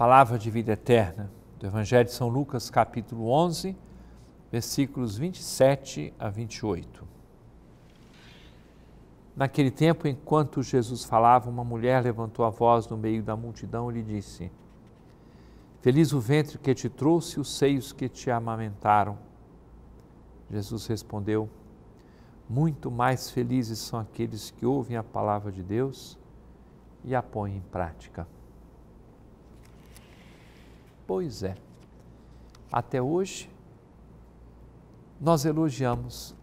Palavra de vida eterna do Evangelho de São Lucas, capítulo 11, versículos 27 a 28. Naquele tempo, enquanto Jesus falava, uma mulher levantou a voz no meio da multidão e lhe disse: Feliz o ventre que te trouxe e os seios que te amamentaram. Jesus respondeu: Muito mais felizes são aqueles que ouvem a palavra de Deus e a põem em prática. Pois é, até hoje nós elogiamos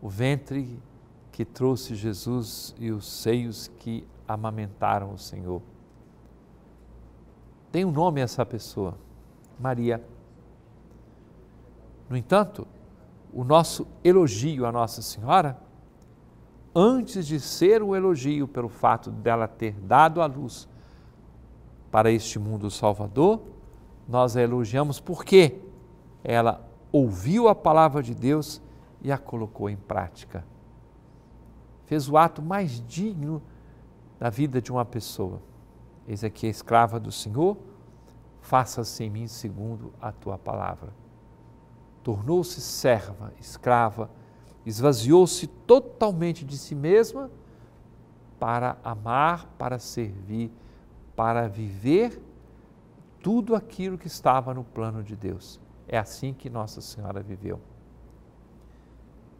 o ventre que trouxe Jesus e os seios que amamentaram o Senhor. Tem um nome essa pessoa, Maria. No entanto, o nosso elogio à Nossa Senhora, antes de ser o elogio pelo fato dela ter dado a luz para este mundo salvador, nós a elogiamos porque ela ouviu a palavra de Deus e a colocou em prática. Fez o ato mais digno da vida de uma pessoa. Eis aqui a escrava do Senhor, faça-se em mim segundo a tua palavra. Tornou-se serva, escrava, esvaziou-se totalmente de si mesma para amar, para servir, para viver tudo aquilo que estava no plano de Deus. É assim que Nossa Senhora viveu.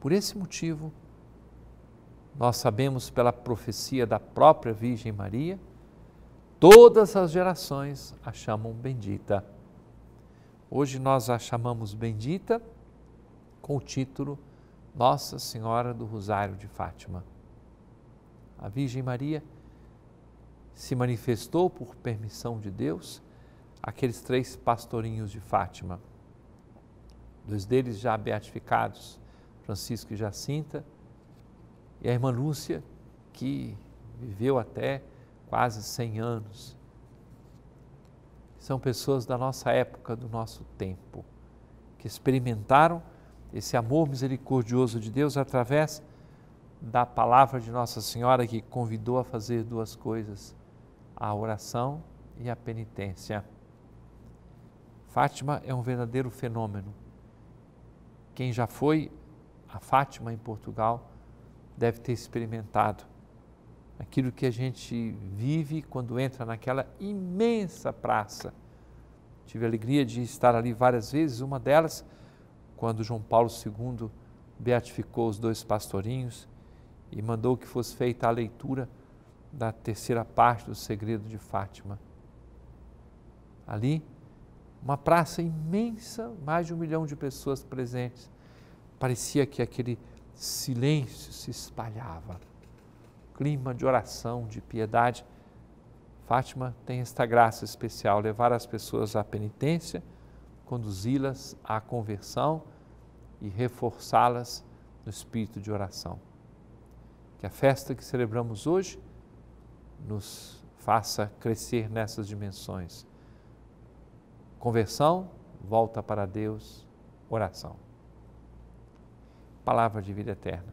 Por esse motivo, nós sabemos pela profecia da própria Virgem Maria Todas as gerações a chamam bendita. Hoje nós a chamamos bendita com o título Nossa Senhora do Rosário de Fátima. A Virgem Maria se manifestou por permissão de Deus aqueles três pastorinhos de Fátima, dois deles já beatificados, Francisco e Jacinta, e a irmã Lúcia, que viveu até quase 100 anos. São pessoas da nossa época, do nosso tempo, que experimentaram esse amor misericordioso de Deus através da palavra de Nossa Senhora que convidou a fazer duas coisas: a oração e a penitência. Fátima é um verdadeiro fenômeno. Quem já foi a Fátima em Portugal deve ter experimentado aquilo que a gente vive quando entra naquela imensa praça. Tive a alegria de estar ali várias vezes, uma delas quando João Paulo II beatificou os dois pastorinhos e mandou que fosse feita a leitura da terceira parte do segredo de Fátima. Ali, uma praça imensa, mais de um milhão de pessoas presentes. Parecia que aquele silêncio se espalhava clima de oração, de piedade. Fátima tem esta graça especial, levar as pessoas à penitência, conduzi-las à conversão e reforçá-las no espírito de oração. Que a festa que celebramos hoje nos faça crescer nessas dimensões. Conversão, volta para Deus, oração. Palavra de vida eterna.